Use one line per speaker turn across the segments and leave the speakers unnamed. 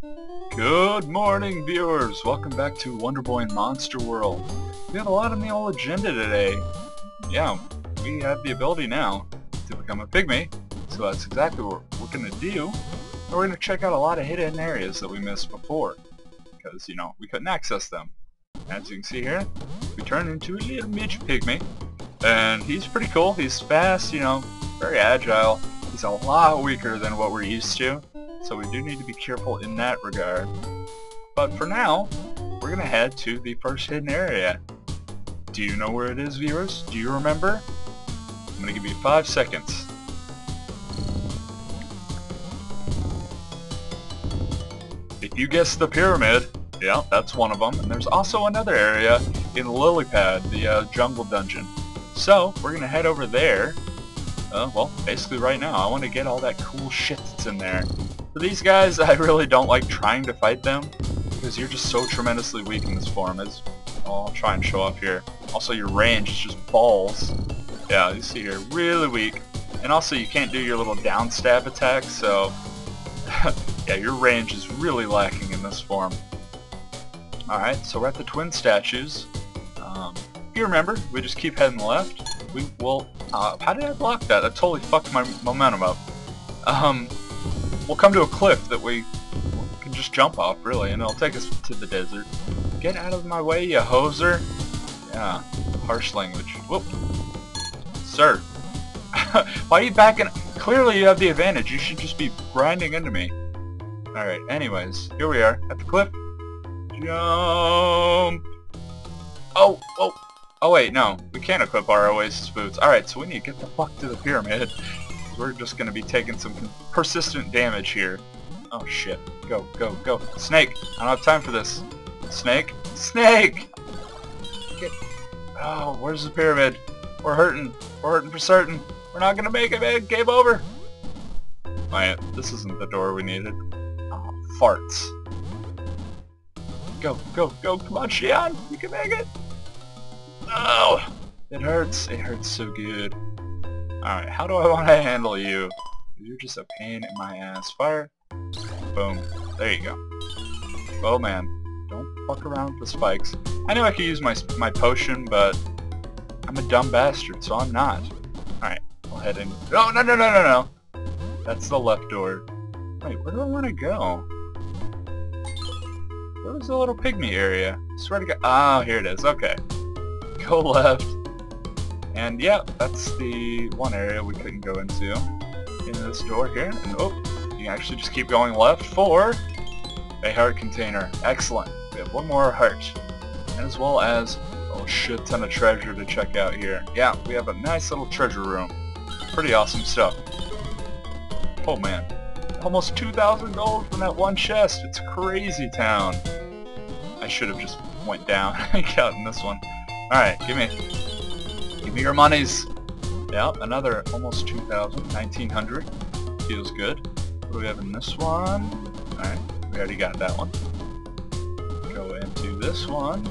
Good morning, viewers! Welcome back to Wonder Boy and Monster World. We have a lot on the old agenda today. Yeah, we have the ability now to become a pygmy, so that's exactly what we're going to do. And we're going to check out a lot of hidden areas that we missed before, because, you know, we couldn't access them. As you can see here, we turn into a little midge pygmy, and he's pretty cool. He's fast, you know, very agile. He's a lot weaker than what we're used to, so we do need to be careful in that regard. But for now, we're going to head to the first hidden area. Do you know where it is, viewers? Do you remember? I'm going to give you five seconds. If you guess the pyramid, yeah, that's one of them. And there's also another area in Lily Pad, the uh, jungle dungeon. So, we're going to head over there. Uh, well, basically right now. I want to get all that cool shit that's in there. For these guys, I really don't like trying to fight them, because you're just so tremendously weak in this form, as I'll try and show up here. Also, your range is just balls. Yeah, you see here, really weak. And also, you can't do your little down stab attack, so... yeah, your range is really lacking in this form. Alright, so we're at the twin statues. Um, if you remember, we just keep heading left. We will... Uh, how did I block that? That totally fucked my momentum up. Um, we'll come to a cliff that we can just jump off, really, and it'll take us to the desert. Get out of my way, you hoser! Yeah, harsh language. Whoop. Sir. Why are you backing? Clearly you have the advantage. You should just be grinding into me. Alright, anyways, here we are at the cliff. Jump! Oh, oh, oh wait, no. We can't equip our Oasis boots. Alright, so we need to get the fuck to the pyramid. We're just gonna be taking some persistent damage here. Oh shit. Go, go, go. Snake! I don't have time for this. Snake? Snake! Get... Oh, where's the pyramid? We're hurting. We're hurting for certain. We're not gonna make it, man. Game over. Alright, this isn't the door we needed. Oh, farts. Go, go, go. Come on, Shion. You can make it. Oh, it hurts. It hurts so good. Alright, how do I want to handle you? You're just a pain in my ass. Fire. Boom. There you go. Oh man, don't fuck around with the spikes. I knew I could use my my potion, but I'm a dumb bastard, so I'm not. Alright, I'll head in. Oh, no, no, no, no, no! That's the left door. Wait, where do I want to go? Where's the little pygmy area? I swear to God. Oh, here it is. Okay. Go left. And yeah, that's the one area we couldn't go into. In this door here. And oh, you can actually just keep going left for a heart container. Excellent. We have one more heart. And As well as a shit ton of treasure to check out here. Yeah, we have a nice little treasure room. Pretty awesome stuff. Oh man. Almost 2,000 gold from that one chest. It's crazy town. I should have just went down and gotten this one. Alright, give me Give me your monies. Yep, another almost 2,000, 1,900. Feels good. What do we have in this one? Alright, we already got that one. Go into this one,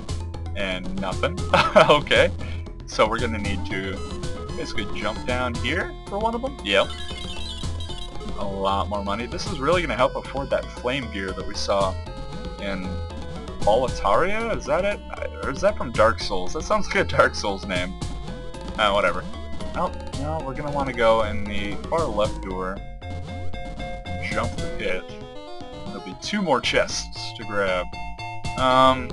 and nothing. okay, so we're gonna need to basically jump down here for one of them. Yep. A lot more money. This is really gonna help afford that flame gear that we saw in Boletaria? Is that it? Or is that from Dark Souls? That sounds like a Dark Souls name. Uh, whatever. Oh, no, we're gonna want to go in the far left door. Jump the pit. There'll be two more chests to grab. Um,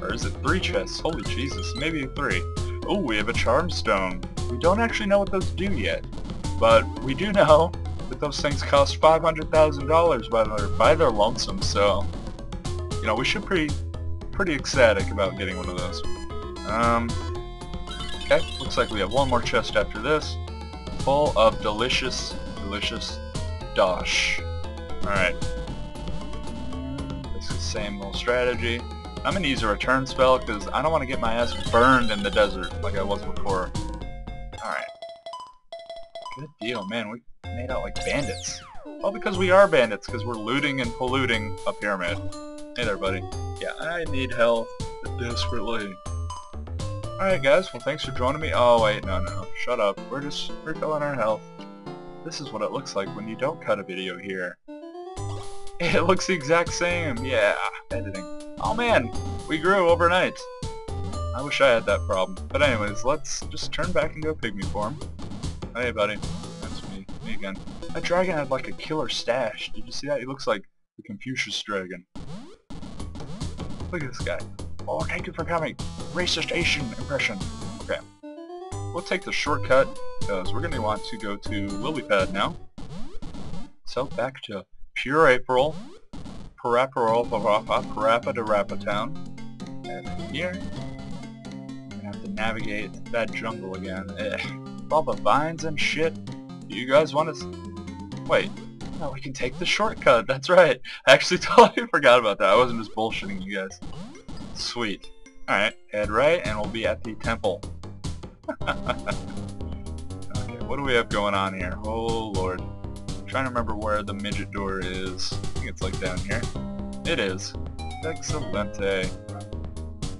or is it three chests? Holy Jesus, maybe three. Oh, we have a charm stone. We don't actually know what those do yet, but we do know that those things cost $500,000 by their, by their lonesome, so, you know, we should be pretty ecstatic about getting one of those. Um, looks like we have one more chest after this. Full of delicious, delicious dosh. Alright. It's the same little strategy. I'm going to use a return spell because I don't want to get my ass burned in the desert like I was before. Alright. Good deal, man. We made out like bandits. Well, because we are bandits, because we're looting and polluting a pyramid. Hey there, buddy. Yeah, I need help desperately. Alright guys, well thanks for joining me. Oh wait, no, no, shut up. We're just we're refilling our health. This is what it looks like when you don't cut a video here. It looks the exact same. Yeah, editing. Oh man, we grew overnight. I wish I had that problem. But anyways, let's just turn back into a pygmy form. Hey buddy. That's me. Me again. That dragon had like a killer stash. Did you see that? He looks like the Confucius dragon. Look at this guy. Oh, thank you for coming. Racist Asian impression. Okay. We'll take the shortcut, because we're going to want to go to Lilypad now. So, back to Purapril, Paraparol, Parappa Town. And here, to have to navigate that jungle again. Eh, all the vines and shit. You guys want to... Wait. No, we can take the shortcut. That's right. I actually totally forgot about that. I wasn't just bullshitting you guys. Sweet. Alright, head right, and we'll be at the temple. okay, what do we have going on here? Oh, Lord. I'm trying to remember where the midget door is. I think it's like down here. It is. Excelente.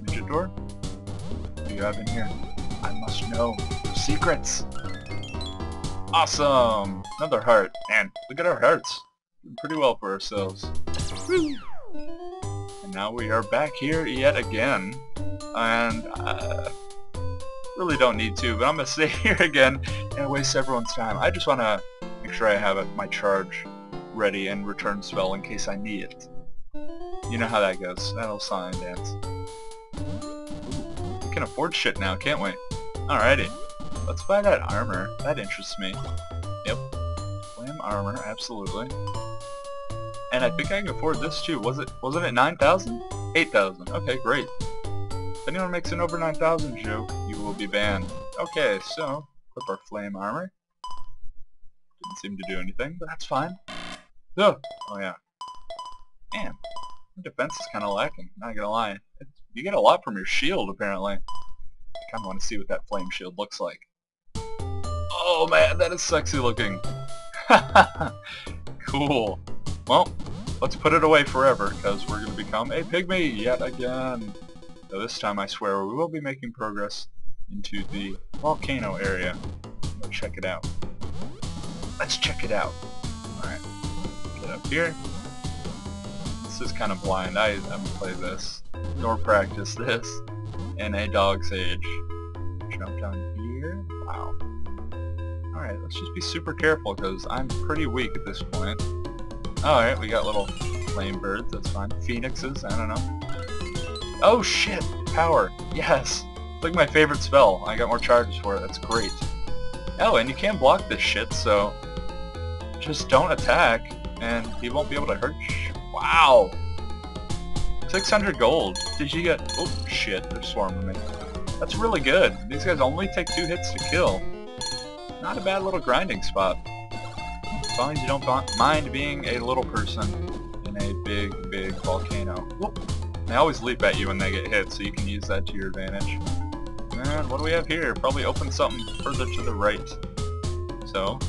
Midget door? What do you have in here? I must know. Secrets! Awesome! Another heart. Man, look at our hearts. Pretty well for ourselves. Woo! Now we are back here yet again. And, uh, really don't need to, but I'm going to stay here again and waste everyone's time. I just want to make sure I have my charge ready and return spell in case I need it. You know how that goes. That'll sign dance. We can afford shit now, can't we? Alrighty. Let's buy that armor. That interests me. Yep. Flame armor, absolutely. And I think I can afford this too. Was it wasn't it 9,000? 8,000. Okay, great. If anyone makes an over 9,000 joke, you will be banned. Okay, so, equip our flame armor. Didn't seem to do anything, but that's fine. Ugh. Oh yeah. Man, defense is kind of lacking, not gonna lie. It's, you get a lot from your shield, apparently. I kind of want to see what that flame shield looks like. Oh man, that is sexy looking. cool. Well, let's put it away forever, because we're going to become a pygmy yet again. So this time I swear we will be making progress into the volcano area. Let's check it out. Let's check it out. Alright, get up here. This is kind of blind. I haven't played this, nor practiced this in a dog's age. Jump down here. Wow. Alright, let's just be super careful because I'm pretty weak at this point. Alright, we got little flame birds, that's fine. Phoenixes, I don't know. Oh shit! Power! Yes! It's like my favorite spell. I got more charges for it, that's great. Oh, and you can block this shit, so just don't attack, and he won't be able to hurt you. Wow! 600 gold. Did you get... Oh, shit, they're swarming me. That's really good. These guys only take two hits to kill. Not a bad little grinding spot. As long as you don't mind being a little person in a big, big volcano. Whoop. They always leap at you when they get hit, so you can use that to your advantage. And what do we have here? Probably open something further to the right. So,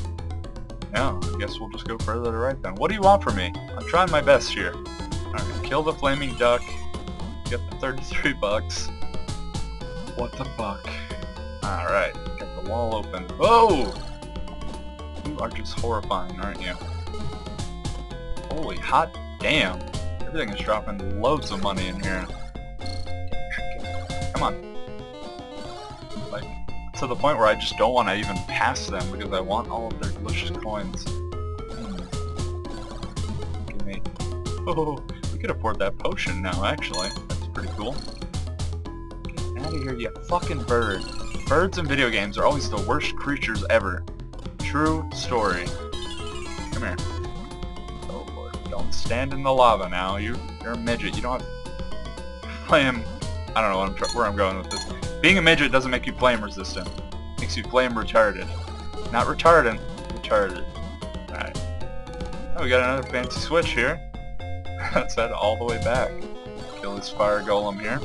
yeah, I guess we'll just go further to the right then. What do you want from me? I'm trying my best here. Alright, kill the flaming duck. Get the 33 bucks. What the fuck? Alright, get the wall open. Whoa! You are just horrifying, aren't you? Holy hot damn. Everything is dropping loads of money in here. Come on. Like, to the point where I just don't want to even pass them because I want all of their delicious coins. Hmm. Give me... Oh, we could afford that potion now, actually. That's pretty cool. Get out of here, you fucking bird. Birds in video games are always the worst creatures ever. True story. Come here. Oh lord, Don't stand in the lava now. You, you're a midget. You don't have flame. I don't know I'm where I'm going with this. Being a midget doesn't make you flame resistant. It makes you flame retarded. Not retardant, retarded. Alright. Oh, we got another fancy switch here. Let's head all the way back. Kill this fire golem here.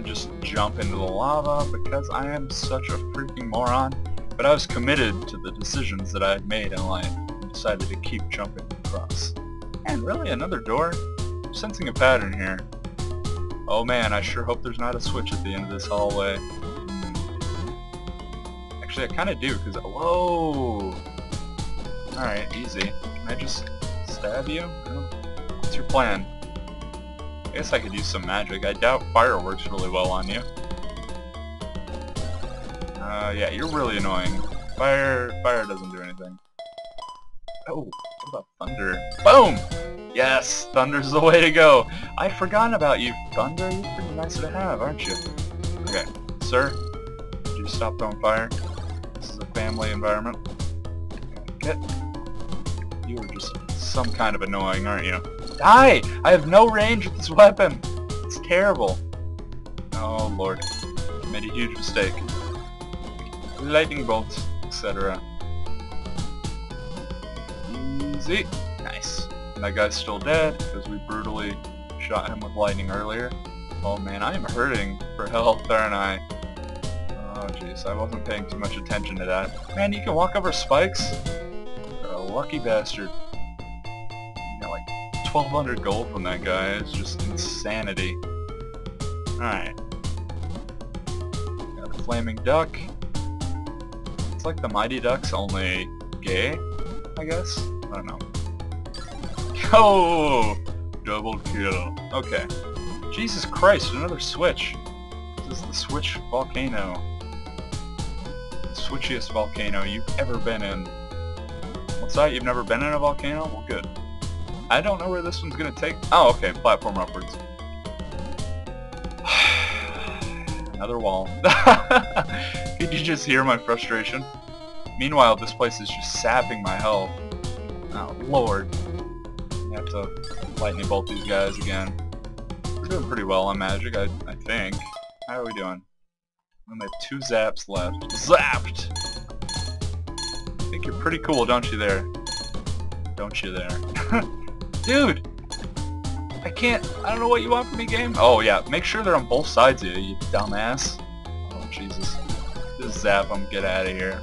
And just jump into the lava because I am such a freaking moron. But I was committed to the decisions that I had made in life decided to keep jumping across. And really, another door? I'm sensing a pattern here. Oh man, I sure hope there's not a switch at the end of this hallway. Actually, I kind of do, because... Whoa! Alright, easy. I just stab you? What's your plan? I guess I could use some magic. I doubt fire works really well on you. Uh, yeah, you're really annoying. Fire, fire doesn't do anything. Oh, what about thunder? Boom! Yes, thunder's the way to go. I'd forgotten about you, thunder. You're pretty nice to have, aren't you? Okay, sir, you stop throwing fire? This is a family environment. Get. You are just some kind of annoying, aren't you? Die! I have no range with this weapon. It's terrible. Oh lord, made a huge mistake. Lightning bolts, etc. Easy. Nice. And that guy's still dead because we brutally shot him with lightning earlier. Oh man, I am hurting for health, aren't I? Oh jeez, I wasn't paying too much attention to that. Man, you can walk over spikes? You're a lucky bastard. You got like 1200 gold from that guy. It's just insanity. Alright. Got a flaming duck. It's like the Mighty Ducks, only gay, I guess? I don't know. Oh! Double kill. Okay. Jesus Christ, another switch. This is the Switch Volcano. The switchiest volcano you've ever been in. What's that? You've never been in a volcano? Well, good. I don't know where this one's gonna take... Oh, okay. Platform upwards. another wall. Could you just hear my frustration? Meanwhile, this place is just sapping my health. Oh, lord. I have to lightning bolt these guys again. We're doing pretty well on magic, I, I think. How are we doing? We only have two zaps left. Zapped! I think you're pretty cool, don't you there? Don't you there? Dude! I can't, I don't know what you want from me, game. Oh yeah, make sure they're on both sides of you, you dumbass. Oh Jesus. Just zap them, get out of here.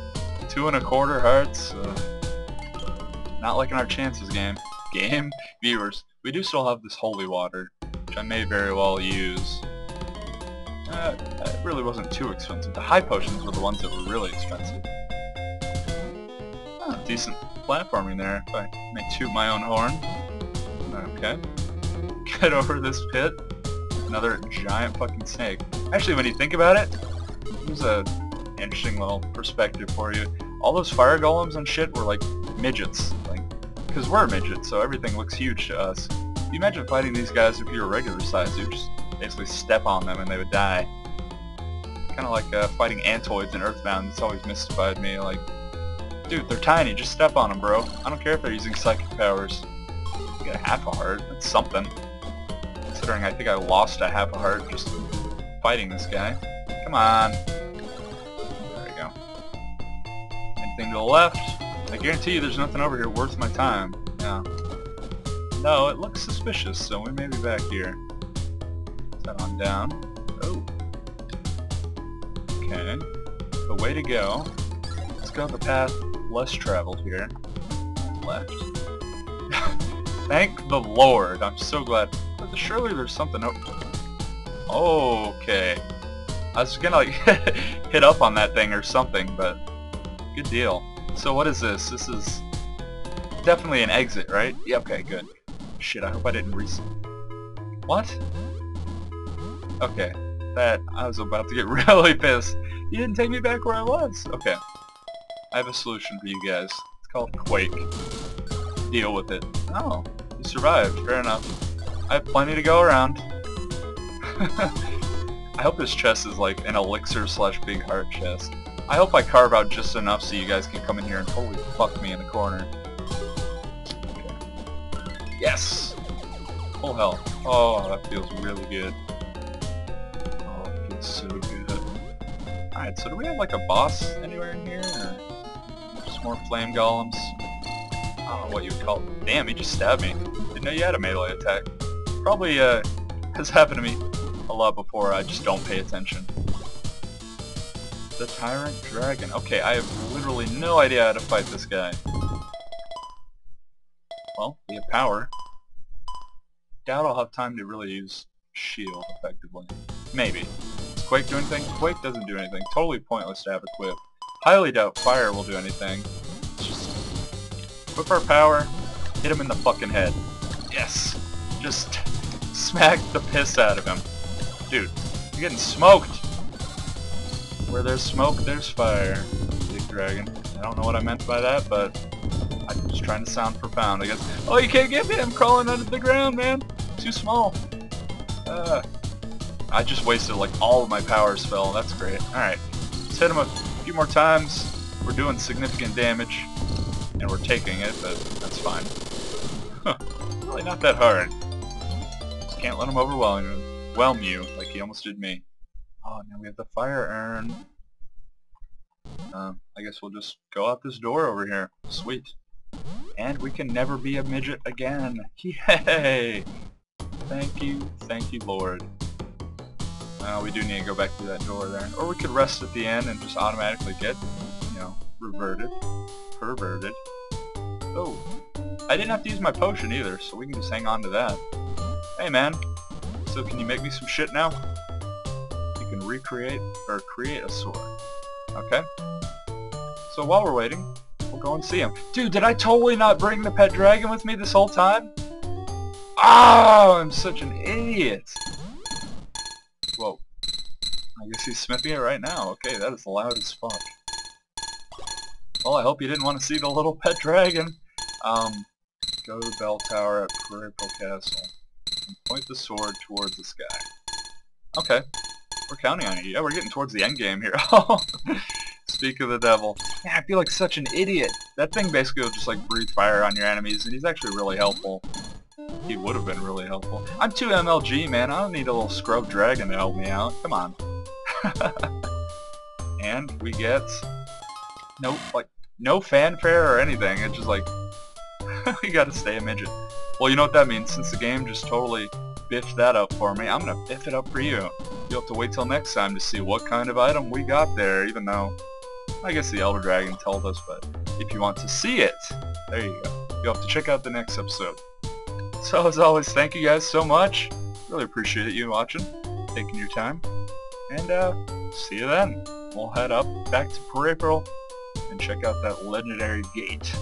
Two and a quarter hearts. Uh, not liking our chances, game. Game? Viewers, we do still have this holy water, which I may very well use. Uh, it really wasn't too expensive. The high potions were the ones that were really expensive. Oh, decent platforming there, if I may toot my own horn. Okay. Get over this pit. Another giant fucking snake. Actually, when you think about it, here's a interesting little perspective for you. All those fire golems and shit were like midgets. Like, because we're midgets, so everything looks huge to us. You imagine fighting these guys if you were regular size? You'd just basically step on them and they would die. Kind of like uh, fighting Antoids in Earthbound. It's always mystified me. Like, dude, they're tiny. Just step on them, bro. I don't care if they're using psychic powers. Get a half a heart. That's something. Considering I think I lost a half a heart just fighting this guy. Come on. There we go. Anything to the left? I guarantee you there's nothing over here worth my time. Yeah. No, it looks suspicious, so we may be back here. Set on down. Oh. Okay. The way to go. Let's go the path less traveled here. Left. Thank the Lord. I'm so glad. Surely there's something over... Okay. I was gonna like hit up on that thing or something, but good deal. So what is this? This is definitely an exit, right? Yeah, okay, good. Shit, I hope I didn't re- What? Okay. That, I was about to get really pissed. You didn't take me back where I was. Okay. I have a solution for you guys. It's called Quake. Deal with it. Oh, survived. Fair enough. I have plenty to go around. I hope this chest is like an elixir slash big heart chest. I hope I carve out just enough so you guys can come in here and totally fuck me in the corner. Okay. Yes! Full health. Oh, that feels really good. Oh, it feels so good. Alright, so do we have like a boss anywhere in here? Or just more flame golems? Don't know what you would call it. Damn, he just stabbed me. Didn't know you had a melee attack. Probably uh, has happened to me a lot before, I just don't pay attention. The Tyrant Dragon. Okay, I have literally no idea how to fight this guy. Well, we have power. Doubt I'll have time to really use shield effectively. Maybe. Does Quake do anything? Quake doesn't do anything. Totally pointless to have a quip. Highly doubt fire will do anything. Equip our power, Hit him in the fucking head. Yes. Just smack the piss out of him. Dude, you're getting smoked. Where there's smoke, there's fire. Big dragon. I don't know what I meant by that, but I'm just trying to sound profound, I guess. Oh, you can't get me! I'm crawling under the ground, man! Too small. Uh, I just wasted like all of my power spell. That's great. Alright. Let's hit him a few more times. We're doing significant damage. And we're taking it, but that's fine. Really not that hard. Just can't let him overwhelm you like he almost did me. Oh, now we have the fire urn. Uh, I guess we'll just go out this door over here. Sweet. And we can never be a midget again. Yay! Thank you, thank you, Lord. Uh, we do need to go back through that door there. Or we could rest at the end and just automatically get, you know, reverted. Perverted. Oh. I didn't have to use my potion either, so we can just hang on to that. Hey man, so can you make me some shit now? You can recreate, or create a sword. Okay? So while we're waiting, we'll go and see him. Dude, did I totally not bring the pet dragon with me this whole time? Oh, I'm such an idiot. Whoa. I guess he's smithing it right now. Okay, that is loud as fuck. Well, I hope you didn't want to see the little pet dragon. Um, go to the bell tower at Purapril Castle and point the sword towards the sky. Okay. We're counting on you. Yeah, we're getting towards the end game here. Speak of the devil. Yeah, I feel like such an idiot. That thing basically will just like breathe fire on your enemies, and he's actually really helpful. He would have been really helpful. I'm 2 MLG, man. I don't need a little scrub dragon to help me out. Come on. and we get... Nope, like, no fanfare or anything. It's just like, we gotta stay a midget. Well, you know what that means. Since the game just totally biffed that up for me, I'm gonna biff it up for you. You'll have to wait till next time to see what kind of item we got there, even though I guess the Elder Dragon told us, but if you want to see it, there you go. You'll have to check out the next episode. So as always, thank you guys so much. Really appreciate you watching, taking your time, and uh, see you then. We'll head up back to Purapril and check out that legendary gate.